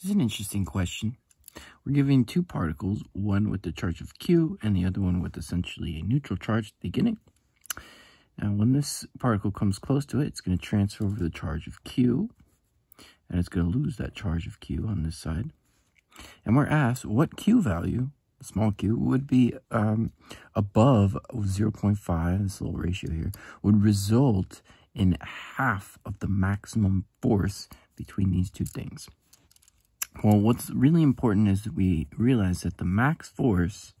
This is an interesting question. We're giving two particles, one with the charge of Q and the other one with essentially a neutral charge at the beginning. Now, when this particle comes close to it, it's going to transfer over the charge of Q, and it's going to lose that charge of Q on this side. And we're asked what Q value, small q, would be um, above 0.5, this little ratio here, would result in half of the maximum force between these two things. Well, what's really important is that we realize that the max force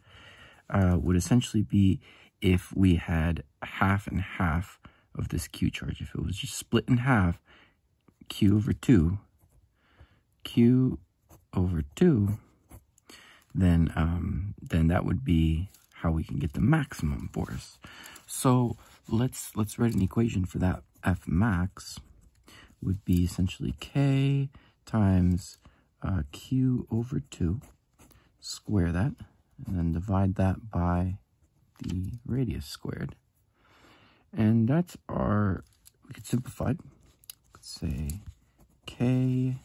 uh, would essentially be if we had half and half of this q charge. If it was just split in half, q over 2, q over 2, then, um, then that would be how we can get the maximum force. So let's, let's write an equation for that F max would be essentially K times uh, Q over 2, square that, and then divide that by the radius squared. And that's our, we could simplify. Let's say K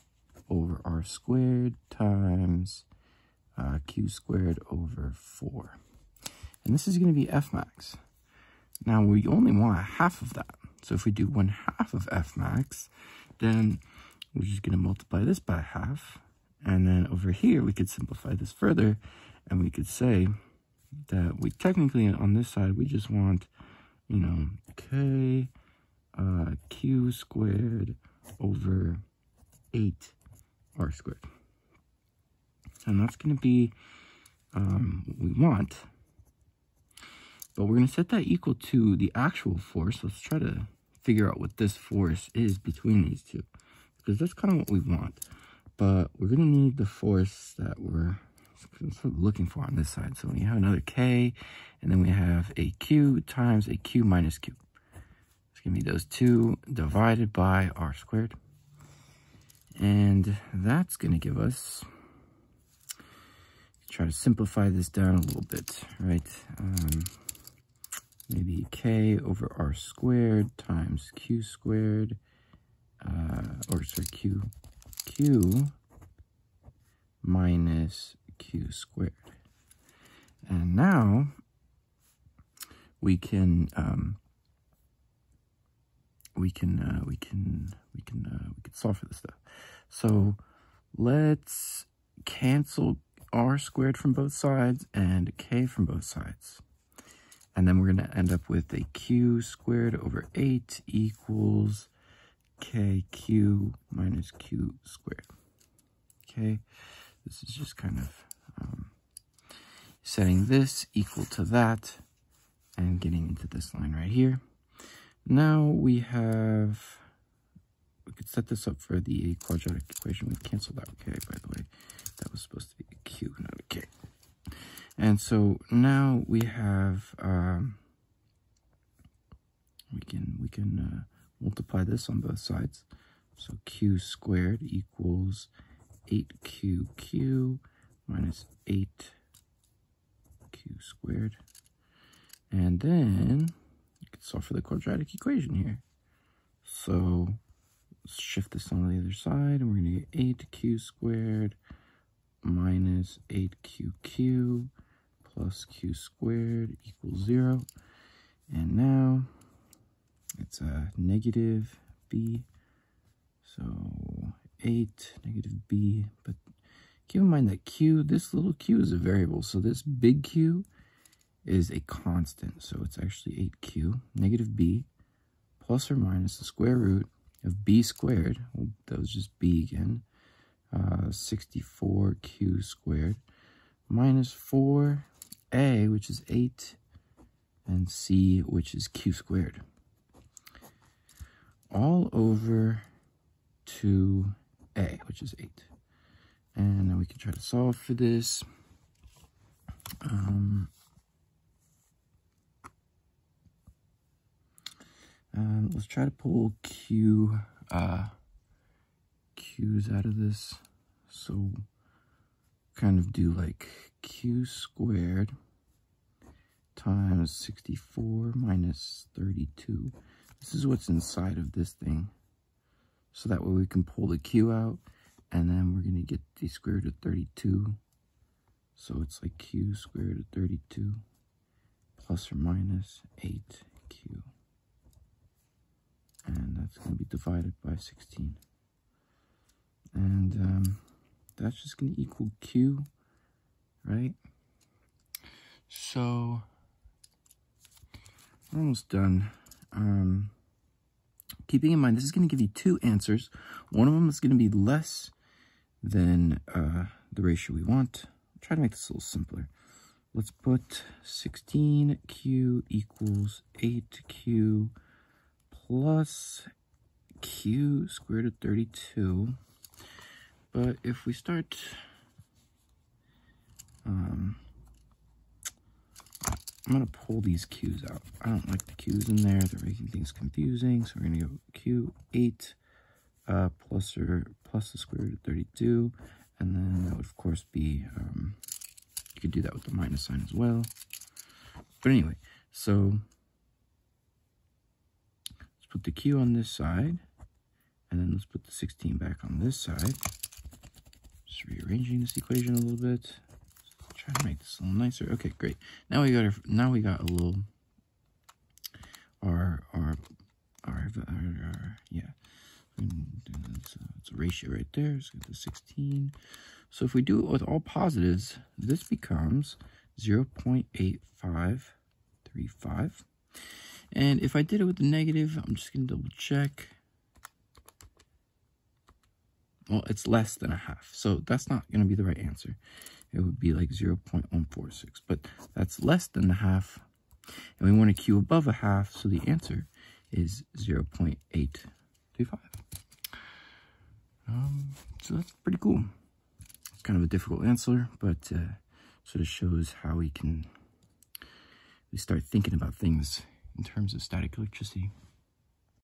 over R squared times uh, Q squared over 4. And this is going to be F max. Now, we only want half of that. So if we do 1 half of F max, then we're just going to multiply this by half. And then over here, we could simplify this further. And we could say that we technically, on this side, we just want, you know, K uh, Q squared over 8 R squared. And that's going to be um, what we want. But we're going to set that equal to the actual force. Let's try to figure out what this force is between these two. Because that's kind of what we want. But we're to need the force that we're looking for on this side. So we have another K, and then we have a Q times a Q minus Q. It's to be those two divided by R squared. And that's going to give us, try to simplify this down a little bit, right? Um, maybe k over r squared times q squared, uh, or sorry, q, q minus q squared. And now we can um, we can uh, we can we can uh, we can solve for this stuff. So let's cancel r squared from both sides and k from both sides. And then we're going to end up with a q squared over 8 equals kq minus q squared. Okay, this is just kind of um, setting this equal to that and getting into this line right here. Now we have, we could set this up for the quadratic equation. We've canceled out k, by the way. That was supposed to be a q, not a k. And so now we have, um, we can, we can uh, multiply this on both sides. So q squared equals 8qq minus 8q squared. And then you can solve for the quadratic equation here. So let's shift this on the other side, and we're going to get 8q squared minus 8qq plus q squared equals 0. And now it's a negative b. So 8 negative b. But keep in mind that q, this little q is a variable. So this big Q is a constant. So it's actually 8q negative b plus or minus the square root of b squared. Well, that was just b again. Uh, 64q squared minus 4 a, which is 8, and c, which is q squared. All over 2a, which is 8. And now we can try to solve for this. Um, um, let's try to pull q, uh, q's out of this. So kind of do like q squared times 64 minus 32. This is what's inside of this thing. So that way we can pull the q out And then we're going to get the square root of 32. So it's like q squared root of 32 plus or minus 8q. And that's to be divided by 16. And um, that's just going to equal q, right? So we're almost done. Um, keeping in mind, this is going to give you two answers. One of them is going to be less than uh, the ratio we want. I'll try to make this a little simpler. Let's put 16q equals 8q plus q squared of 32. But if we start um, I'm going to pull these q's out. I don't like the q's in there. They're making things confusing. So we're going to go q8 uh, plus, or, plus the square root of 32. And then that would, of course, be, um, you could do that with the minus sign as well. But anyway, so let's put the q on this side. And then let's put the 16 back on this side. Just rearranging this equation a little bit to make this a little nicer. Okay, great. Now we got our, now we got a little our our our, our, yeah. It's a, it's a ratio right there. So the 16. So if we do it with all positives, this becomes 0 0.8535. And if I did it with the negative, I'm just going to double check. Well, it's less than a half. So that's not going to be the right answer it would be like 0 0.146. But that's less than the half. And we want a q above a half, so the answer is 0 0.825. Um, so that's pretty cool. It's kind of a difficult answer, but uh, sort of shows how we can we start thinking about things in terms of static electricity.